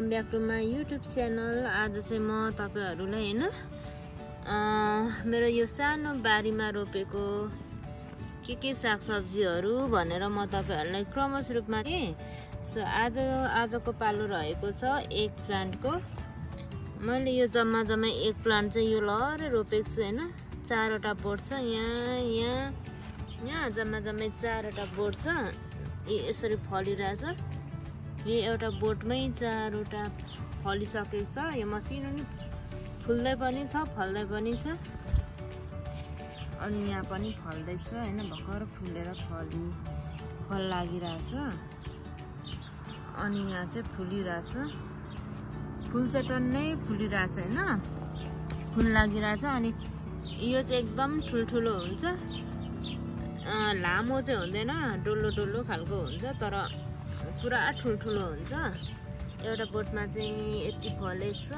Welcome back to my YouTube channel आज चाहिँ म तपाईँहरूलाई होइन मेरो यो सानो बारीमा रोपेको के के सागसब्जीहरू भनेर म तपाईँहरूलाई क्रमश रूपमा थिएँ सो आज आजको पालो रहेको छ एक प्लान्टको। मैले यो जम्मा जम्मा एक प्लान्ट चाहिँ यो लहरै रोपेको छु होइन? चारवटा बोट छ यहाँ यहाँ यहाँ जम्मा जम्मै चारवटा बोट छ। यसरी फलिरहेछ। यो एउटा बोटमै चारवटा फलिसकेको छ। यो मसिनो नि फुल्दै पनि छ फल्दै पनि छ। अनि यहाँ पनि फल्दैछ होइन? भर्खर फुलेर फलि फल लागिरहेछ। अनि यहाँ चाहिँ फुलिरहेछ। फुल चाहिँ टन्नै फुलिरहेछ होइन? फुल लागिरहेछ अनि यो चाहिँ एकदम ठुल्ठुलो हुन्छ। लामो चाहिँ हुँदैन डल्लो डल्लो खालको हुन्छ तर पुरा ठुल्ठुलो हुन्छ। एउटा बोटमा चाहिँ यति फलेको छ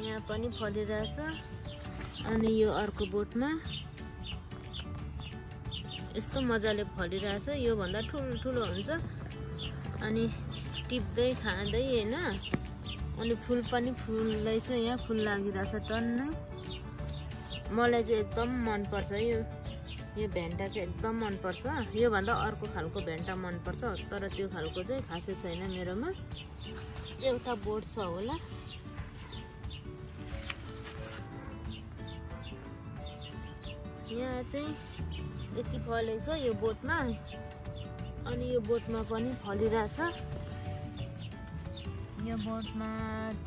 यहाँ पनि फलिरहेछ। अनि यो अर्को बोटमा। यस्तो मजाले फलिरहेछ। योभन्दा ठुल्ठुलो हुन्छ। अनि टिप्दै खाँदै होइन? अनि फुल पनि फुल्दैछ यहाँ फुल लागिरहेछ टन्नै। मलाई चाहिँ एकदम मनपर्छ यो। यो भेन्टा चाहिँ एकदम मनपर्छ। योभन्दा अर्को खालको भेन्टा मनपर्छ तर त्यो खालको चाहिँ खासै छैन मेरोमा। एउटा बोट छ होला। यहाँ चाहिँ यति फलेको छ यो बोटमा अनि यो बोटमा पनि फलिरहेछ। यो बोटमा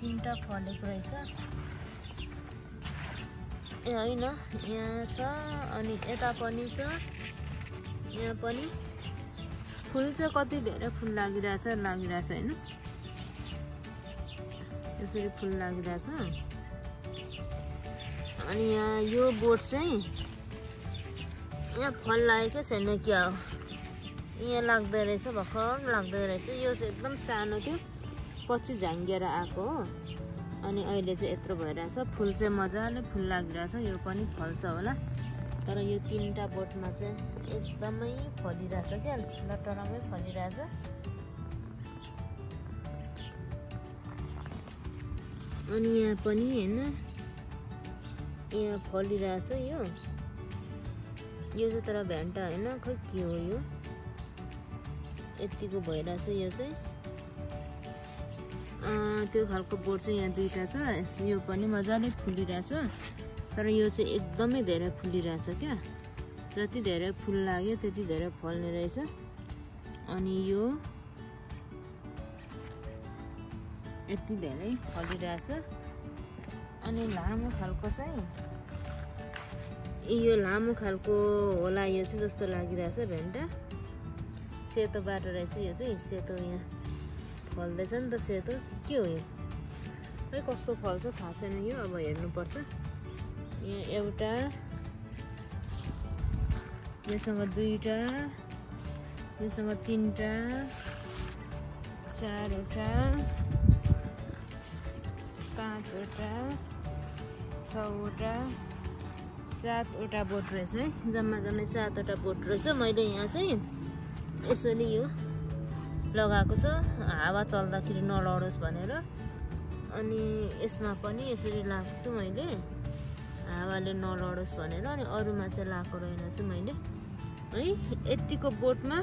तिनवटा फलेको रहेछ। ए होइन यहाँ छ अनि यता पनि छ यहाँ पनि। फुल चाहिँ कति धेरै फुल लागिरहेछ लागिरहेछ होइन? यसरी फुल लागिरहेछ। अनि यहाँ यो बोट चाहिँ यहाँ फल लागेकै छैन क्या हो? यहाँ लाग्दो रहेछ भर्खर लाग्दो रहेछ। यो चाहिँ एकदम सानो थियो पछि झाङ्गिएर आएको हो। अनि अहिले चाहिँ यत्रो भइरहेछ। फुल चाहिँ मजाले फुल लागिरहेछ यो पनि फल्छ होला। तर यो तिनवटा बोटमा चाहिँ एकदमै फलिरहेछ क्या लटरमै फलिरहेछ। अनि यहाँ पनि होइन यहाँ फलिरहेछ यो। यो चाहिँ तर भ्यान्टा होइन खै के हो यो? यत्तिको भइरहेछ यो चाहिँ। त्यो खालको बोट चाहिँ यहाँ दुइटा छ। यो पनि मजाले फुलिरहेछ। तर यो चाहिँ एकदमै धेरै फुलिरहेछ क्या। जति धेरै फुल लाग्यो त्यति धेरै फल्ने रहेछ। अनि यो यति धेरै फलिरहेछ। अनि लामो खालको चाहिँ यो लामो खालको होला यो चाहिँ जस्तो लागिरहेछ भेन्टा सेतो बाटो रहेछ यो चाहिँ सेतो यहाँ। फल्दैछ नि त सेतो। के हो यो? खै कस्तो फल्छ थाहा छैन यो अब हेर्नुपर्छ। यहाँ एउटा योसँग दुईवटा योसँग तिनवटा चारवटा पाँचवटा छवटा सातवटा बोट रहेछ है। जम्मा जम्मै सातवटा बोट रहेछ। मैले यहाँ चाहिँ यसरी यो लगाएको छ। हावा चल्दाखेरि नलडोस् भनेर। अनि यसमा पनि यसरी लाग्छु मैले। हावाले नलडोस् भनेर अनि अरूमा चाहिँ लगाएको रहेनछु मैले। है यतिको बोटमा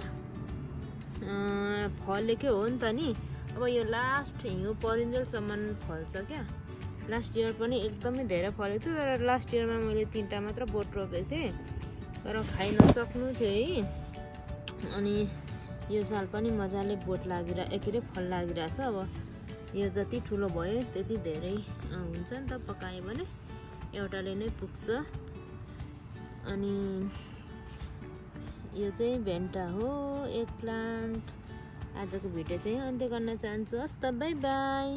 फलेकै हो नि त नि। अब यो लास्ट हिउँ परिन्जेलसम्म फल्छ क्या। लास्ट इयर पनि एकदमै धेरै फलेको थियो तर लास्ट इयरमा मैले तिनवटा मात्र बोट रोपेको थिएँ। तर खाइ नसक्नु थियो है। अनि यो साल पनि मजाले बोट लागेर के अरे फल लागिरहेछ अब। यो जति ठुलो भयो त्यति धेरै हुन्छ नि त पकायो भने एउटाले नै पुग्छ। अनि यो चाहिँ भेन्टा हो एक प्लान्ट। आजको भिडियो चाहिँ अन्त्य गर्न चाहन्छु हस् त बाई बाई